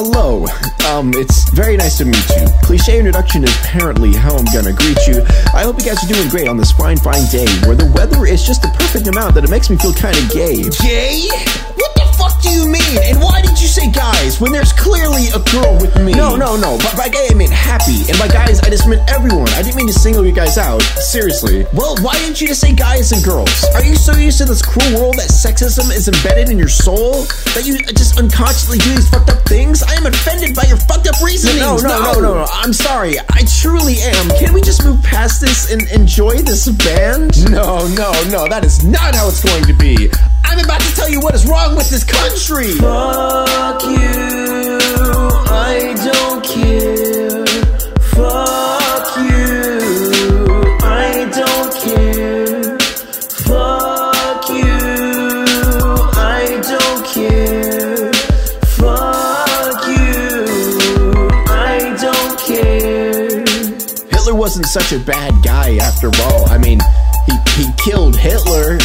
Hello. Um, it's very nice to meet you. Cliche introduction is apparently how I'm gonna greet you. I hope you guys are doing great on this fine, fine day where the weather is just the perfect amount that it makes me feel kind of gay. Gay? What the fuck do you mean? Guys when there's clearly a girl with me? No, no, no. By, by gay, I mean happy. And by guys, I just meant everyone. I didn't mean to single you guys out. Seriously. Well, why didn't you just say guys and girls? Are you so used to this cruel world that sexism is embedded in your soul that you just unconsciously do these fucked up things? I am offended by your fucked up reasonings. No, no, no, no, no. I'm sorry. I truly am. Can we just move past this and enjoy this band? No, no, no. That is not how it's going to be. I'm about to tell you what is wrong with this country. Fuck you. I don't care. Fuck you. I don't care. Fuck you. I don't care. Fuck you. I don't care. Hitler wasn't such a bad guy after all. I mean, he, he killed Hitler.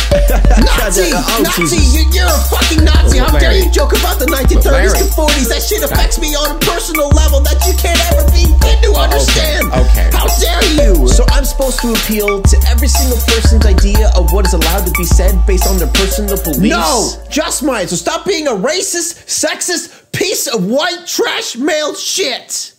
Nazi! Oh, Nazi! Jesus. You, you're a fucking Nazi! Oh, How Larry. dare you joke about the 1930s Larry. to 40s? That shit affects me on a personal level that you can't ever begin to oh, understand! okay. How dare you! So I'm supposed to appeal to every single person's idea of what is allowed to be said based on their personal beliefs? No! Just mine! So stop being a racist, sexist, piece of white trash male shit!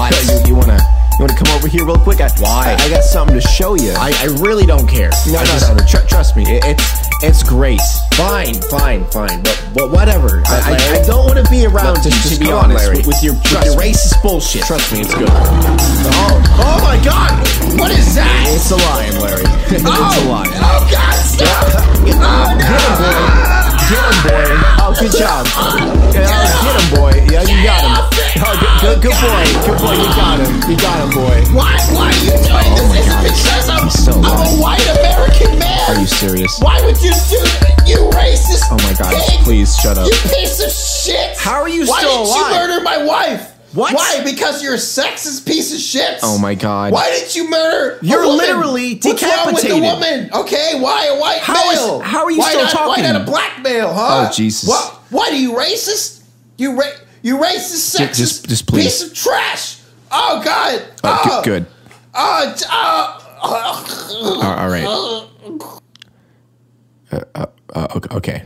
What? You, you wanna, you wanna come over here real quick? I, Why? I, I got something to show you. I, I really don't care. no, I no, just- no. Tr- trust me. It, it's, it's great. Fine, fine, fine. But, but whatever. I, I? I don't want to be around Look, to, just- to be on, honest Larry. with, with your, with Trust your racist bullshit. Trust me, it's good. Oh, oh my god! What is that? It's a lion, Larry. it's oh, a lion. Oh god, stop! Get Oh, ah! no! Get him, boy. Oh, good job. Good, boy. Good boy. You got him. You got him, boy. Why, why are you doing this? Is it because I'm, so I'm a white American man? Are you serious? Why would you do that, you racist? Oh my God! pig? Please shut up. You piece of shit! How are you Why still didn't alive? you murder my wife? What? Why? Because you're a sexist piece of shit. Oh my God! Why didn't you murder? You're literally What's wrong with the woman? Okay, why a white How is- male? how are you why still not, talking? Why not a black male? Huh? Oh, Jesus. What? What are you racist? You ra- you racist, sexist just- just piece of trash. Oh God. Oh, oh, good. Oh, oh, All- all right. Uh, uh, uh, okay-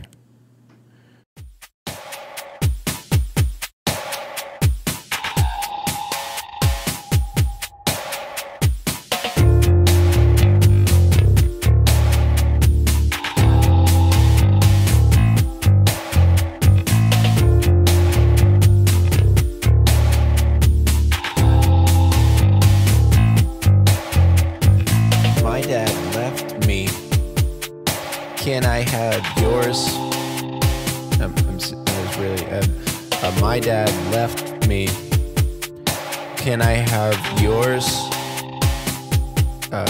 Can I have yours? Um, I'm, I was really. Um, uh, my dad left me. Can I have yours? Uh,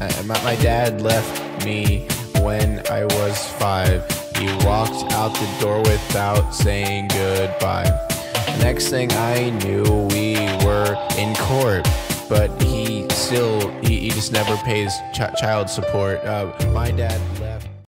uh, my, my dad left me when I was five. He walked out the door without saying goodbye. Next thing I knew, we were in court, but he still, he, he just never pays ch- child support. Uh, my dad left.